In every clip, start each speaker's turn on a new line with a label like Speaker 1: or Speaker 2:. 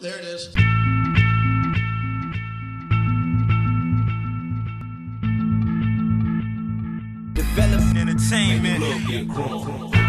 Speaker 1: There it is.
Speaker 2: Develop
Speaker 3: entertainment.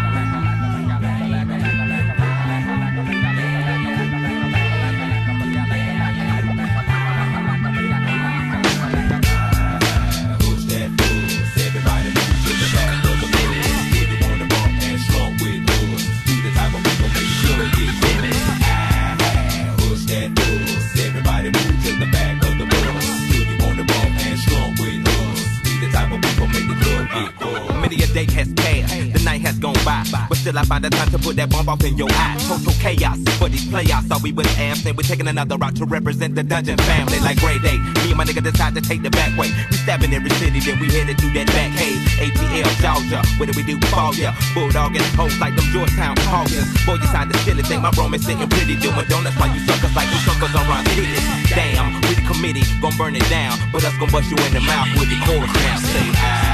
Speaker 3: Day has passed, the night has gone by, but still I find the time to put that bomb off
Speaker 2: in your eye. Total
Speaker 3: chaos for these
Speaker 2: playoffs. Thought we was absent. We're
Speaker 3: taking
Speaker 2: another route to represent the dungeon family like grade Day. Me and
Speaker 3: my nigga
Speaker 2: decide to take the back way. We
Speaker 3: stabbing every city,
Speaker 2: then we
Speaker 3: headed to
Speaker 2: that back cave. ATL, Georgia. What do we do? Fall ya. Bulldog and hoes like them Georgetown Hoggers. Boy, you signed the steal it. Think my room is sitting pretty. Doing donuts while you suckers like you suckers on Ron City. Damn, we the committee, gon' burn it down. But us gon' bust you in the mouth with the chorus now. Say,
Speaker 3: ah,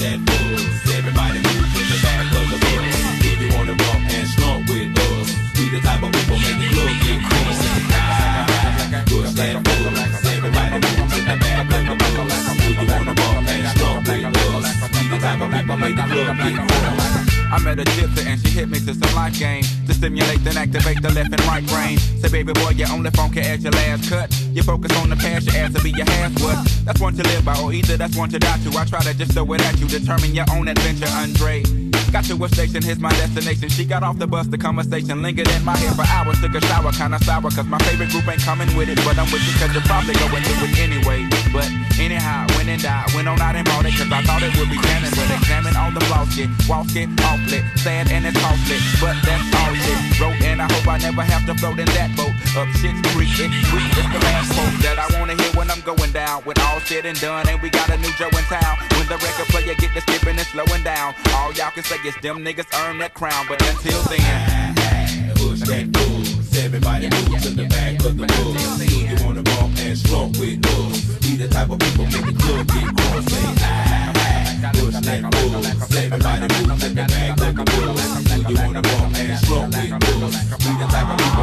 Speaker 3: that bus.
Speaker 4: Met a gypsy and she hit me to some life game to stimulate and activate the left and right brain. Say, baby boy, you only funky as your last cut. You focus on the past, your ass to be your half what? That's one to live by, or either that's one to die to. I try to just throw it at you, determine your own adventure, Andre. Got to a station, here's my destination. She got off the bus, the conversation lingered in my head for hours. Took a shower, kinda sour, cause my favorite group ain't coming with it. But I'm with you, cause you're probably going through it anyway. But anyhow, went and died, went on out and bought it, cause I thought it would be canon. But examine all the flaws, shit, walk it, awfully, sad and it's costly. But that's all shit. Wrote and I hope I never have to float in that boat. Up shit's creek, it's sweet, it's the last quote that I wanna hear when I'm going down. When all said and done, and we got a new Joe in town the record player get the skipping and slowing down. All y'all can say is them niggas earn that crown, but until then.
Speaker 3: Hey, push that moves. Everybody yeah, moves yeah, in the back yeah, of the bus. You wanna bump and strong with us. Be the type of people make the club get going. Say, ah, ah push that moves. Everybody moves in the back of the bus. You wanna bump and strong with us. Be the type of people